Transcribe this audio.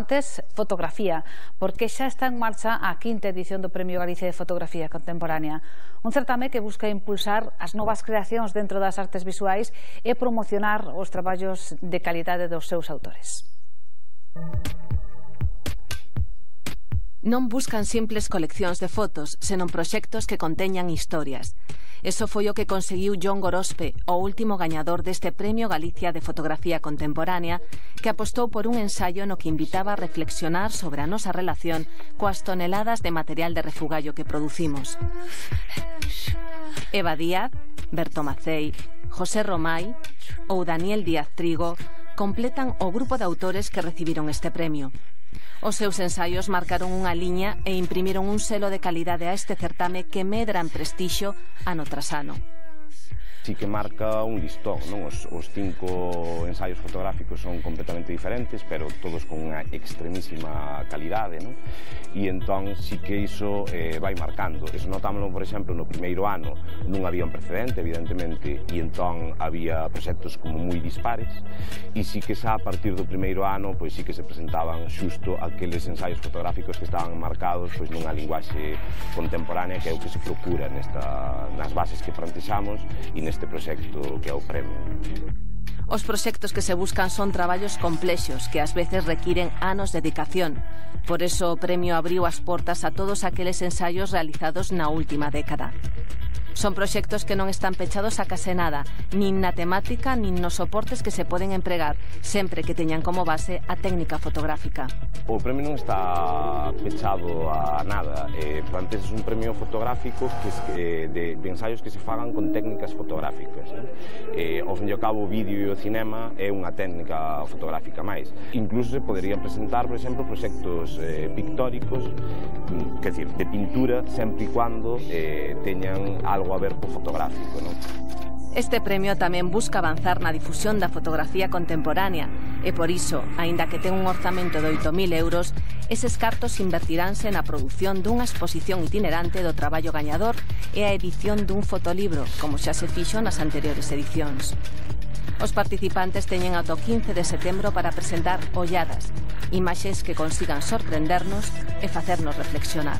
antes, fotografía, porque xa está en marcha a quinta edición do Premio Galicia de Fotografía Contemporánea. Un certame que busca impulsar as novas creacións dentro das artes visuais e promocionar os traballos de calidade dos seus autores. Non buscan simples coleccións de fotos, senón proxectos que conteñan historias. Eso foi o que conseguiu John Gorospe, o último gañador deste Premio Galicia de Fotografía Contemporánea, que apostou por un ensaio no que invitaba a reflexionar sobre a nosa relación coas toneladas de material de refugallo que producimos. Eva Díaz, Berto Macei, José Romay ou Daniel Díaz Trigo completan o grupo de autores que recibiron este premio. Os seus ensaios marcaron unha liña e imprimiron un selo de calidade a este certame que medra en prestixo ano tras ano. Sí que marca un listón, non? Os, os cinco ensaios fotográficos son completamente diferentes, pero todos con unha extremísima calidade, non? E entón sí que iso eh, vai marcando. Eso notámoslo, por exemplo, no primeiro ano non había un precedente, evidentemente, e entón había proxectos como moi dispares, e sí que xa a partir do primeiro ano, pois sí que se presentaban xusto aqueles ensaios fotográficos que estaban marcados pois nunha linguaxe contemporánea que é o que se procura nesta, nas bases que plantexamos e neste proxecto que é o premio. Os proxectos que se buscan son traballos complexos que ás veces requiren anos de dedicación. Por eso o premio abriu as portas a todos aqueles ensaios realizados na última década. Son proxectos que non están pechados a case nada, nin na temática, nin nos soportes que se poden empregar, sempre que teñan como base a técnica fotográfica. O premio non está pechado a nada. Eh, plantes un premio fotográfico que, eh, de, de ensaios que se fagan con técnicas fotográficas. Eh, ao fin e ao cabo, o vídeo e o cinema é unha técnica fotográfica máis. Incluso se poderían presentar, por exemplo, proxectos eh, pictóricos, mm, que decir, de pintura, sempre e quando eh, teñan algo algo a fotográfico, non? Este premio tamén busca avanzar na difusión da fotografía contemporánea e por iso, aínda que ten un orzamento de 8.000 euros, eses cartos invertiránse na produción dunha exposición itinerante do traballo gañador e a edición dun fotolibro, como xa se fixo nas anteriores edicións. Os participantes teñen ata o 15 de setembro para presentar olladas, imaxes que consigan sorprendernos e facernos reflexionar.